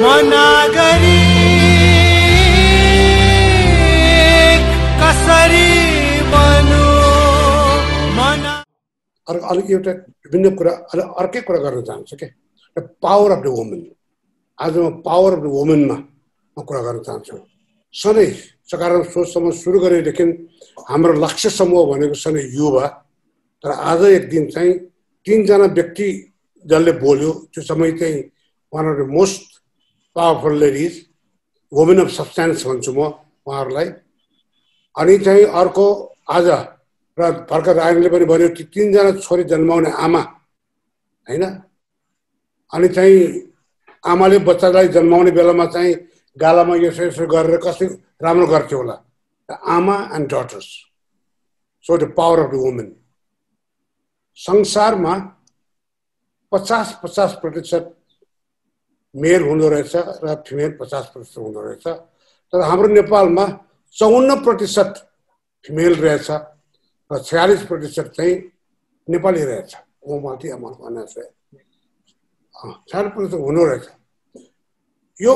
मनागरी कसरी बनु? मना अर्को अलिक एउटा विभिन्न कुरा अलिक अर्कै कुरा गर्न चाहन्छु क्या पावर अफ द वुमेन आज म पावर अफ द वुमेनमा म कुरा गर्न चाहन्छु। सधैँ सकारात्मक सोचसम्म सुरु गरेदेखि हाम्रो लक्ष्य समूह भनेको सधैँ युवा। तर आज एक दिन चाहिँ तिनजना व्यक्ति जसले बोल्यो त्यो समय चाहिँ one of the most powerful ladies women of substance भन्छु म उहाँहरूलाई। अनि चाहिँ अर्को आज र भर्खर आइनले पनि भन्यो कि तिनजना छोरी जन्माउने आमा होइन? अनि चाहिँ आमाले बच्चालाई जन्माउने बेलामा चाहिँ गालामा यसो यसो गरेर कसरी राम्रो गर्थ्यो होला? आमा and daughters. So the power of the women. संसारमा पचास पचास प्रतिशत मेल हुँदो रहेछ र फिमेल पचास प्रतिशत हुँदो रहेछ। तर हाम्रो नेपालमा चौन्न प्रतिशत फिमेल रहेछ र छयालिस प्रतिशत चाहिँ नेपाली रहेछ। ऊ माथि चाहिँ छयालिस प्रतिशत हुनु रहेछ। यो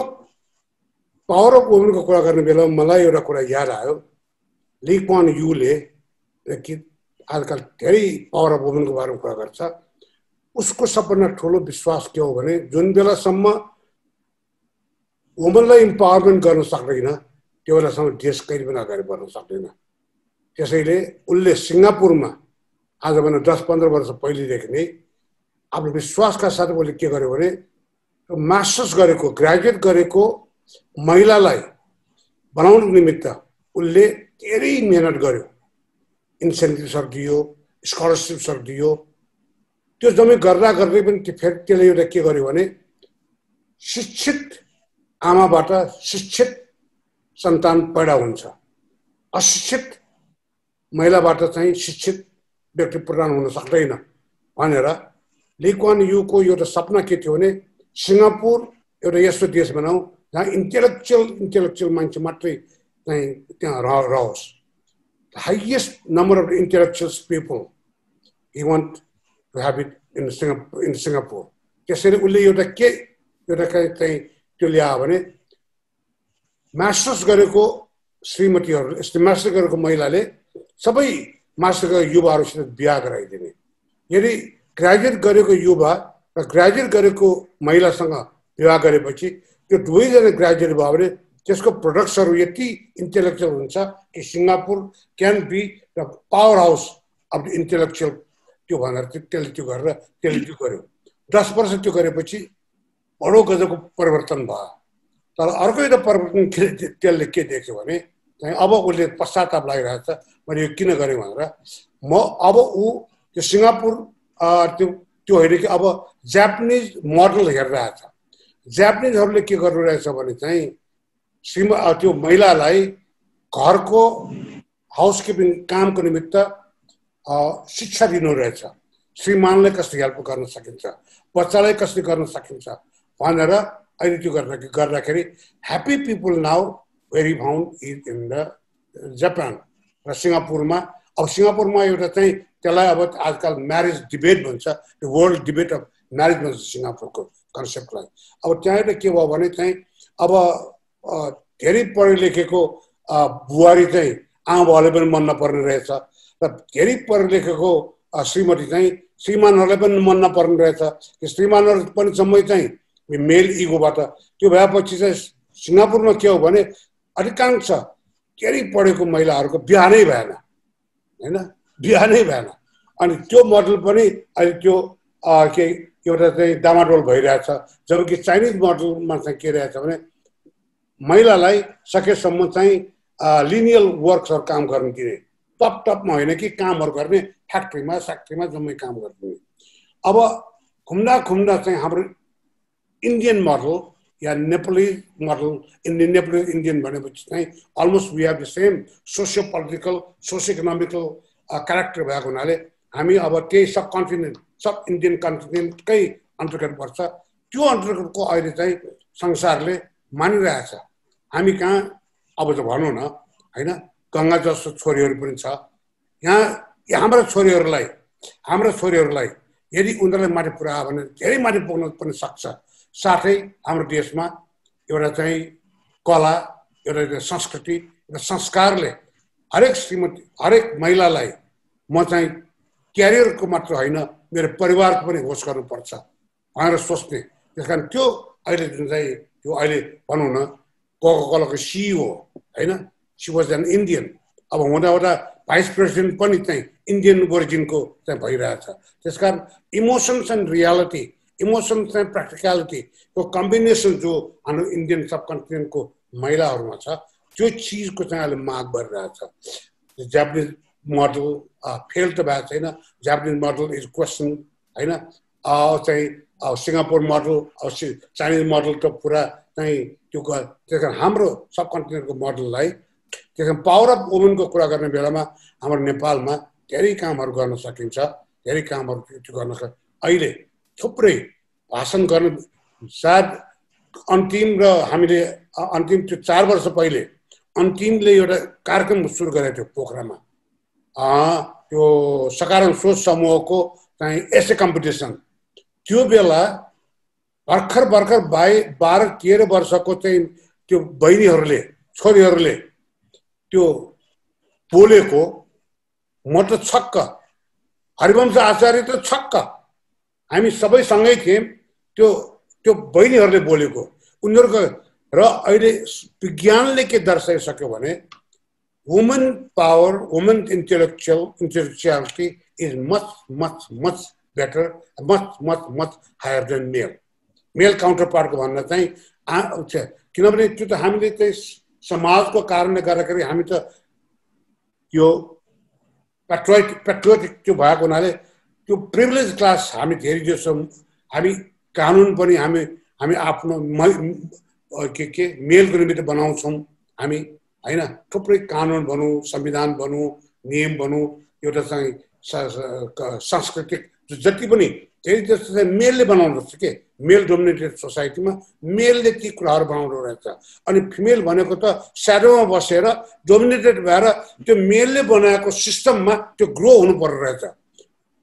पावर अफ वुमेनको कुरा गर्ने बेलामा मलाई एउटा कुरा याद आयो। लिग वान युले आजकल धेरै पावर अफ वुमेनको बारेमा कुरा गर्छ। उसको सबभन्दा ठुलो विश्वास के हो भने जुन बेलासम्म वुमनलाई इम्पावरमेन्ट गर्न सक्दैन त्यो बेलासम्म देश कहिले पनि अगाडि बढ्न सक्दैन। त्यसैले उसले सिङ्गापुरमा आज भने दस पन्ध्र वर्ष पहिलेदेखि नै आफ्नो विश्वासका साथ उसले के गर्यो भने मास्टर्स गरेको ग्रेजुएट गरेको महिलालाई बनाउनु निमित्त उसले धेरै मिहिनेत गर्यो। इन्सेन्टिभ्सहरू दियो स्कलरसिप्सहरू दियो त्यो जम्मै गर्दा गर्दै पनि त्यो फेरि त्यसले एउटा के गर्यो भने शिक्षित आमाबाट शिक्षित सन्तान पैदा हुन्छ। अशिक्षित महिलाबाट चाहिँ शिक्षित व्यक्ति प्रदान हुन सक्दैन भनेर लिक्वान युको एउटा सपना के थियो भने सिङ्गापुर एउटा यस्तो देश बनाऊ जहाँ इन्टेलेक्चुअल इन्टेलेक्चुअल मान्छे मात्रै चाहिँ त्यहाँ रह रहोस्। Highest number of intellectuals people he want to have it in Singapore in Singapore त्यसरी उसले एउटा के एउटा त्यो ल्यायो भने मास्टर्स गरेको श्रीमतीहरू मास्टर्स गरेको महिलाले सबै मास्टर गरेको युवाहरूसित बिहा गराइदिने यदि ग्रेजुएट गरेको युवा र ग्रेजुएट गरेको महिलासँग विवाह गरेपछि त्यो दुवैजना ग्रेजुएट भयो भने त्यसको प्रडक्ट्सहरू यति इन्टेलेक्चुअल हुन्छ कि Singapore can be the power house of the intellectual त्यो भनेर त्यसले त्यो गरेर त्यसले त्यो गर्यो दस वर्ष त्यो गरेपछि बडो गजबको परिवर्तन भयो तर अर्को एउटा परिवर्तन त्यसले के देख्यो भने चाहिँ अब उसले पश्चाताप लागिरहेको छ मैले यो किन गरेँ भनेर म अब ऊ त्यो सिङ्गापुर त्यो त्यो होइन कि अब जापानिज मोडल हेरिरहेछ जापानिजहरूले के गरिरहेछ भने चाहिँ श्रीमा त्यो महिलालाई घरको हाउसकिपिङ कामको निमित्त शिक्षा दिनु रहेछ। श्रीमानलाई कसरी हेल्प गर्न सकिन्छ? बच्चालाई कसरी गर्न सकिन्छ? भनेर अहिले त्यो गर्दा गर्दाखेरि happy people now very found is in the Japan र सिङ्गापुरमा। अब सिङ्गापुरमा एउटा चाहिँ त्यसलाई अब आजकल म्यारेज डिबेट भन्छ। त्यो वर्ल्ड डिबेट अफ म्यारेज भन्छ सिङ्गापुरको कन्सेप्टलाई अब त्यहाँबाट के भयो भने चाहिँ अब धेरै पढे लेखेको बुहारी चाहिँ आमा बाउले पनि मन नपर्ने रहेछ। र धेरै पढे लेखेको श्रीमती चाहिँ श्रीमानहरूलाई पनि मन नपर्ने रहेछ। श्रीमानहरू पनि जम्मै चाहिँ मेल इगोबाट। त्यो भएपछि चाहिँ सिङ्गापुरमा के हो भने अधिकांश धेरै पढेको महिलाहरूको बिहा नै भएन। होइन? बिहा नै भएन। अनि त्यो मोडल पनि अहिले त्यो के एउटा चाहिँ डामाडोल भइरहेछ। जबकि चाइनिज मोडलमा चाहिँ के रहेछ भने महिलालाई सकेसम्म चाहिँ लिनियल वर्क्सहरू काम गर्न दिने। टप टपमा होइन कि कामहरू गर्ने फ्याक्ट्रीमा फ्याक्ट्रीमा जम्मै काम गरिदिने अब घुम्दा घुम्दा चाहिँ हाम्रो इन्डियन मोडल या Nepali model Indian Nepali Indian भनेपछि चाहिँ almost we have the same socio political socio economical character भएको हुनाले हामी अब त्यही सब कन्टिनेन्ट सब इन्डियन कन्टिनेन्टकै अन्तर्गत पर्छ। त्यो अन्तर्गतको अहिले चाहिँ संसारले मानिरहेछ। हामी कहाँ? अब त भनौँ न होइन? गङ्गा जस्तो छोरीहरू पनि छ यहाँ हाम्रा छोरीहरूलाई हाम्रा छोरीहरूलाई यदि उनीहरूलाई माथि पुऱ्यायो भने धेरै माथि पुग्न पनि सक्छ साथै हाम्रो देशमा एउटा चाहिँ कला एउटा संस्कृति एउटा संस्कारले हरेक श्रीमती हरेक महिलालाई म चाहिँ क्यारियरको मात्र होइन मेरो परिवारको पनि होस् गर्नुपर्छ भनेर सोच्ने त्यस कारण त्यो अहिले जुन चाहिँ त्यो अहिले भनौँ न कोका कोलाको सिइओ होइन सी वाज एन इन्डियन अब हुँदा हुँदा भाइस प्रेसिडेन्ट पनि चाहिँ इन्डियन ओरिजिनको चाहिँ भइरहेछ त्यस कारण emotions and reality emotions and प्र्याक्टिकलिटीको combination जो हाम्रो इन्डियन सब कन्टिनेन्टको महिलाहरूमा छ त्यो चिजको चाहिँ अहिले माग बढिरहेछ जापानिज मोडल फेल त भएको छैन। जापानिज मोडल इज क्वेसन होइन? चाहिँ सिङ्गापुर मोडल चाइनिज मोडल त पुरा चाहिँ त्यो त्यस कारण हाम्रो सब कन्टिनेन्टको मोडललाई त्यस कारण पावर अफ वुमेनको कुरा गर्ने बेलामा हाम्रो नेपालमा धेरै कामहरू गर्न सकिन्छ धेरै कामहरू त्यो गर्न सक्छ अहिले थुप्रै भाषण गर्न सायद अन्तिम र हामीले अन्तिम त्यो चार वर्ष पहिले अन्तिमले एउटा कार्यक्रम सुरु गरेको थियो पोखरामा। त्यो सकारात्मक सोच समूहको चाहिँ एसे कम्पिटिसन। त्यो बेला भर्खर भर्खर बाई बाह्र तेह्र वर्षको चाहिँ त्यो बहिनीहरूले छोरीहरूले त्यो बोलेको म त छक्क। हरिवंश आचार्य त छक्क। हामी सबै सँगै थियौँ त्यो त्यो बहिनीहरूले बोलेको। उनीहरूको र अहिले विज्ञानले के दर्शाइसक्यो भने women power women intellectual intellectuality is much much much better much much much higher than male male counter पार्टको भन्न चाहिँ किनभने त्यो त हामीले चाहिँ समाजको कारणले गर्दाखेरि हामी त यो पेट्रोइट पेट्रोटिक त्यो भएको हुनाले त्यो प्रिभिलेज क्लास हामी धेरै जसो हामी कानुन पनि हामी हामी आफ्नो के के मेलको निमित्त बनाउँछौँ। हामी होइन थुप्रै कानुन भनौँ संविधान भनौँ नियम भनौँ एउटा चाहिँ सांस्कृतिक जति पनि धेरै जस्तो चाहिँ मेलले बनाउँदो रहेछ के? मेल डोमिनेटेड सोसाइटीमा मेलले ती कुराहरू बनाउँदो रहेछ। अनि फिमेल भनेको त स्याडोमा बसेर डोमिनेटेड भएर त्यो मेलले बनाएको सिस्टममा त्यो ग्रो हुनु पर्दो रहेछ।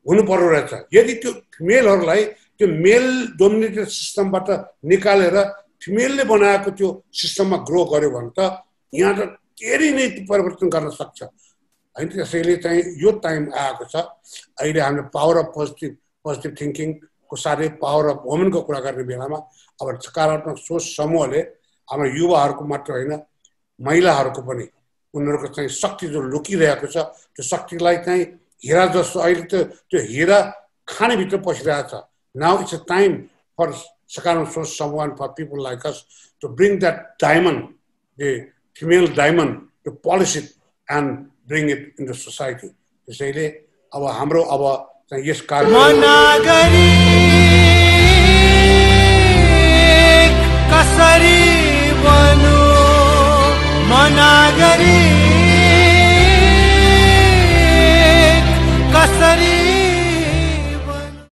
हुनु पर्दो रहेछ। यदि त्यो फिमेलहरूलाई त्यो मेल डोमिनेटेड सिस्टमबाट निकालेर फिमेलले बनाएको त्यो सिस्टममा ग्रो गर्यो भने त यहाँ त धेरै नै परिवर्तन गर्न सक्छ। होइन त्यसैले चाहिँ यो टाइम आएको छ। अहिले हामीले पावर अफ पोजिटिभ पोजिटिभ थिङ्किङको साथै पावर अफ वुमेनको कुरा गर्ने बेलामा अब सकारात्मक सोच समूहले हाम्रो युवाहरूको मात्र होइन महिलाहरूको पनि उनीहरूको चाहिँ शक्ति जो लुकिरहेको छ त्यो शक्तिलाई चाहिँ हिरा जस्तो अहिले त त्यो हिरा खानेभित्र पसिरहेको छ now it's a time for सकारात्मक सोच समूह for people like us to bring that diamond the female diamond to polish it and bring it into society. त्यसैले अब हाम्रो अब यस कारण कसरी बनो? मनागरी